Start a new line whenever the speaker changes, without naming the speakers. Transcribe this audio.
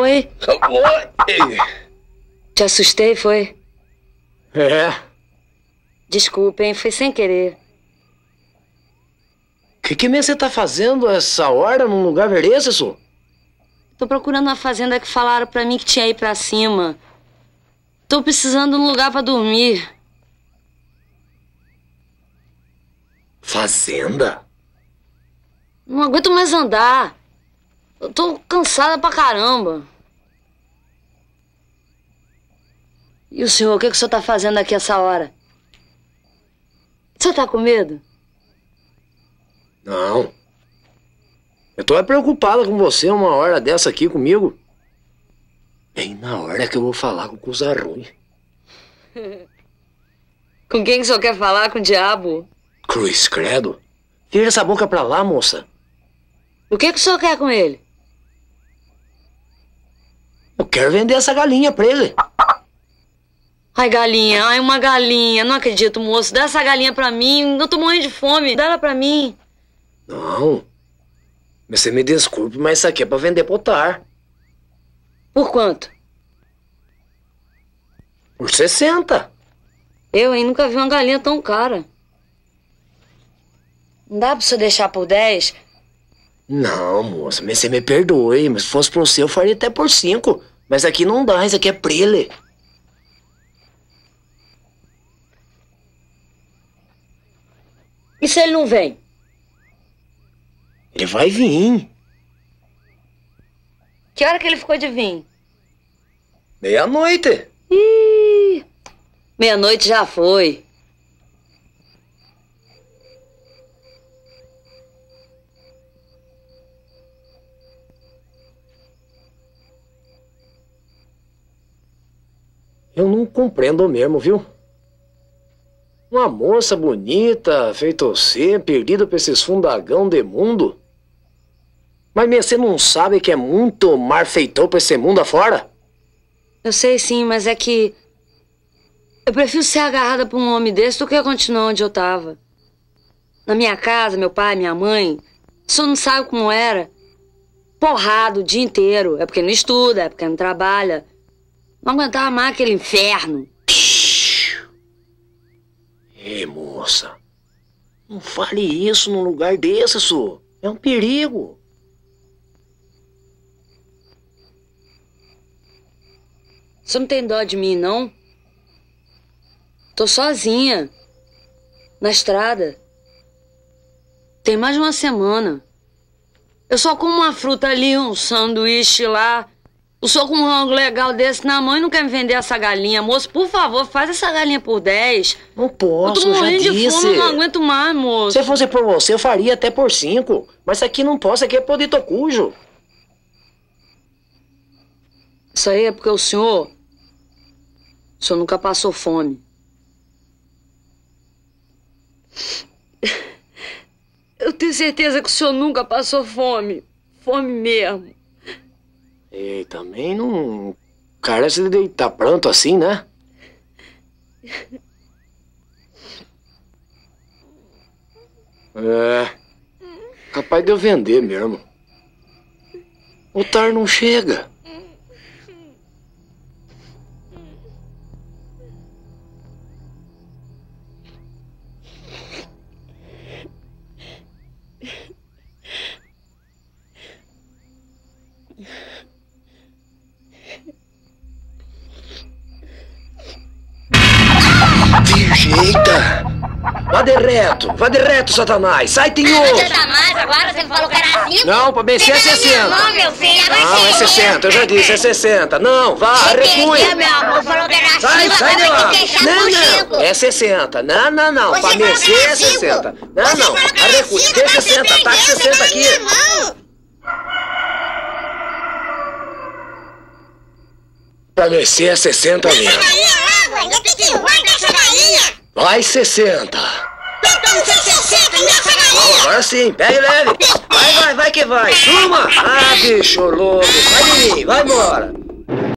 Oi?
Oi!
Te assustei, foi?
É.
Desculpem, foi sem querer.
O que, que você tá fazendo essa hora num lugar desse, senhor?
Tô procurando uma fazenda que falaram pra mim que tinha aí pra cima. Tô precisando de um lugar pra dormir.
Fazenda?
Não aguento mais andar. Eu tô cansada pra caramba. E o senhor, o que, que o senhor tá fazendo aqui essa hora? O senhor tá com medo?
Não. Eu tô preocupada com você uma hora dessa aqui comigo. Bem na hora que eu vou falar com coisa ruim.
com quem que o senhor quer falar? Com o diabo?
Cruz credo. Vira essa boca pra lá, moça.
O que, que o senhor quer com ele?
Eu quero vender essa galinha pra ele.
Ai, galinha, ai, uma galinha. Não acredito, moço. Dá essa galinha pra mim. Eu tô morrendo de fome. Dá ela pra mim.
Não. Você me desculpe, mas isso aqui é pra vender potar.
Por quanto?
Por 60.
Eu, hein? Nunca vi uma galinha tão cara. Não dá pra você deixar por 10?
Não, moça, mas você me perdoe, mas se fosse por você eu faria até por 5. Mas aqui não dá, isso aqui é prele.
E se ele não vem?
Ele vai vir.
Que hora que ele ficou de vir?
Meia-noite.
Ih, meia-noite já foi.
Eu não compreendo mesmo, viu? Uma moça bonita, feito você, perdida pra esses fundagão de mundo. Mas você não sabe que é muito mar feitor pra esse mundo afora?
Eu sei sim, mas é que... Eu prefiro ser agarrada por um homem desse do que continuar onde eu tava. Na minha casa, meu pai, minha mãe... Senhor não sabe como era. Porrado o dia inteiro. É porque não estuda, é porque não trabalha. Não aguentava mais aquele inferno.
Moça. Não fale isso num lugar desse, só. É um perigo.
Você não tem dó de mim, não? Tô sozinha. Na estrada. Tem mais de uma semana. Eu só como uma fruta ali, um sanduíche lá. O senhor com um rango legal desse na mão e não quer me vender essa galinha. Moço, por favor, faz essa galinha por 10.
Não posso,
eu tô morrendo
já
de
disse.
fome, não aguento mais, moço.
Se fosse por você, eu faria até por 5. Mas aqui não posso, aqui é por dito cujo.
Isso aí é porque o senhor... O senhor nunca passou fome. Eu tenho certeza que o senhor nunca passou fome. Fome mesmo.
E também não carece de estar pronto assim, né? É. Capaz de eu vender mesmo. O tar não chega. Vá de reto, vá de reto, Satanás. Sai,
adianta mais, agora você falou que era 5.
Não, pra vencer é 60.
Não, meu filho, vai
Não, é
ser
60, eu já disse, é 60. Não, vá, recue.
meu amor, falou que era 5,
Sai, sai de
agora
lá. Não, não,
5.
é 60. Não, não, não,
Você
pra
falou que
vencer
era
é
cinco.
60. Não, não, recue.
você
60, tá com
perdeu,
60
você
aqui.
tá.
Pra vencer é 60
Essa
mesmo. Vai 60.
Tentando ser 60 nessa galinha.
Agora sim, pega leve. Vai, vai, vai que vai. Suma. Ah, bicho louco. Vai de mim, vai embora.